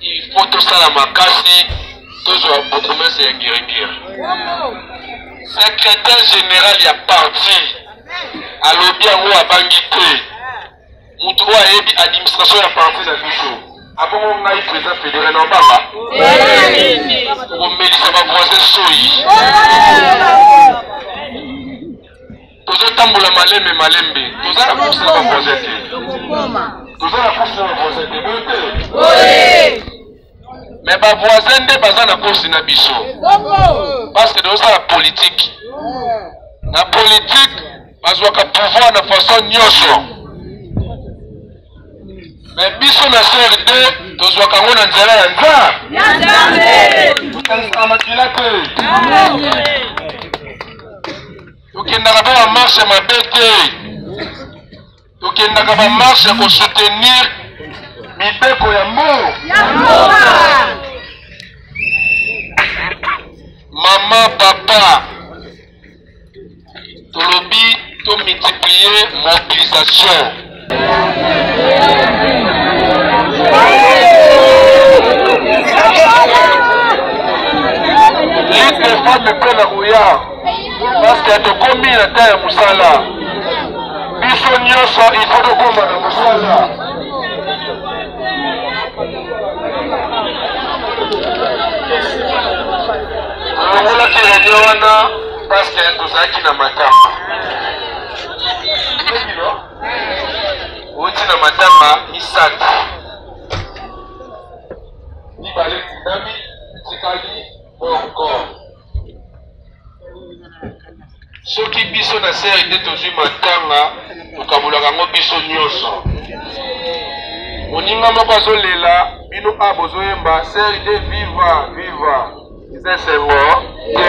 Il faut tosala makasi tozwa bourgmestre ya ngiringiri secrétaire général ya parti alobi yango abangi te moto oyo ayebi administration ya parti na biso abongo ngai président fédéral na obama okomelisa bavoisin soyi tozotambola malembe malembe toza na kursi na baproje te toza na kursi na baproje te boye te me bavoisin nde baza na kursi na biso parceke tozosala politike na politike bazwaka pouvoir na façon nyonso me biso na crd tozwaka yango na nzela ya nzambe kotangisaka makila te tokendaka mpe bamarshe mabe te tokendaka bamarshe ya kosoutenir mibeko ya mbongo mama papa tolobi tomultiplie mobilisation telefone mpe na koya paske tokomi na ta ya mosala biso nyonso ifo tokoma na mosala alongolaki radio wana paske tozalaki na matama outi na matanga misato mibale kundami etikali moko soki biso na sere nde tozwi matanga tokabolaka yango biso nyonso moninga moko azolela bino a bozoyemba sere nde viva viva eza esengo te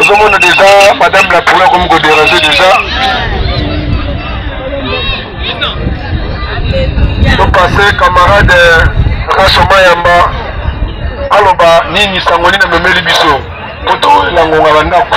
ozomona deja madame la poula komi koderange deja topase camarade raso mayamba aloba nini sango nini amemeli biso mpo toyela ngonga bandako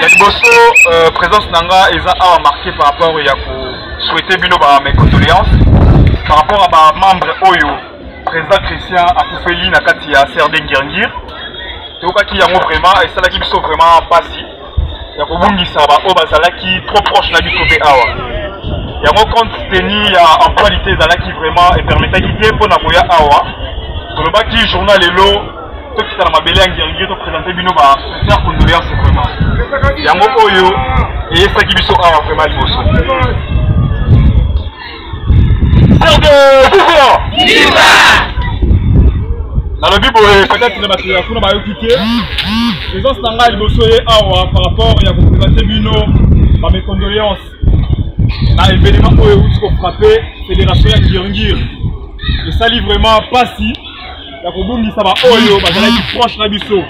ya liboso euh, présence na nga eza awa marqué par rapport ya kosouhaite bino ba mes condoléances par rapport ya bamembre oyo président christian akufeli na kati ya crd ngirngir tokaki yango vraiment esalaki biso vraiment mpasi ya kobungisa baoyo bazalaki trop proche na biso mpe awa yango compte tenu ya emploi lite ezalaki vraiment epermetaki te mpo na koya awa tolobaki journal lelo tokisa na mabele ya ngiangi topresente bino ba sincère condoléance vraiment yango oyo eyesaki biso awa vraiment liboso nalobi boye peut-être na bato ya kuna bayoki te présence na ngai liboso ye awa par rapport ya kopresente bino bamecondoléance na événement oyo euti kofrape fédération ya ngirngir esali vraiment mpasi ya kobungisa baoyo bazalaki proche na biso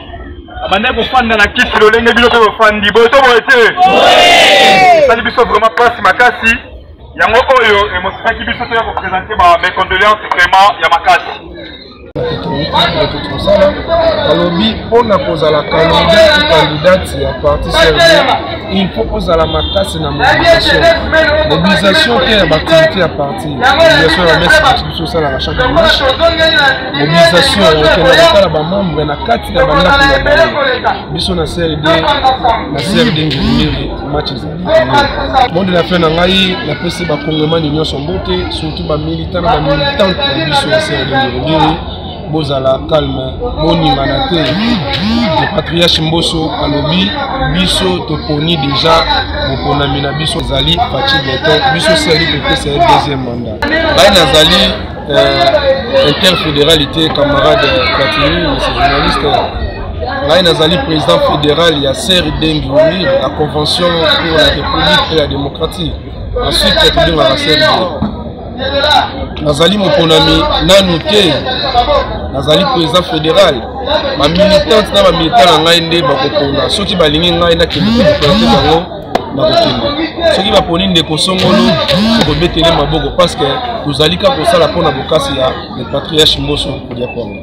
abandaki kofanda na kisi lolenge bino mpe bofandi boye to boye te esali biso vraiment mpasi makasi yango oyo emotisaki biso toya kopresente ba mes condoléances vraiment ya makasi kosala alobi mpo na kozala candidat candidate ya parti servir il faut ozala makasi na mobilisation mobilisation te ya baaktivité ya parti mobilisation ya mesa parti biso osalaka chaque dimanche mobilisation okendaka kotala bamembre na kati ya bandako ya bango biso na crd na crd ngilingeli match ezali monde na fin na ngai napesi bakongomani nyonso mbote surtout bamilitant na bamilitante na biso ya sergeliogeri bozala calme boningana te le patriarche mboso alobi biso toponi deja moponami na biso ezali faci beton biso seli topesa ye deuxième mandat bai nazali euh, interfédéral ete camarade platini monsieur journaliste ngai nazali président fédéral ya seri dengi omir la convention pour la république et la démocratie ensuite tobengaka seri nazali moponami nanu te nazali président fédéral bamilitante na bamilitant na ngai nde bakopona soki balingi ngai nakende koprezente bango bakokende soki baponi ndeko songolo tokobetele maboko parce que tozali kaka kosala mpo na bokasi ya le patriarche mboso kodia kongo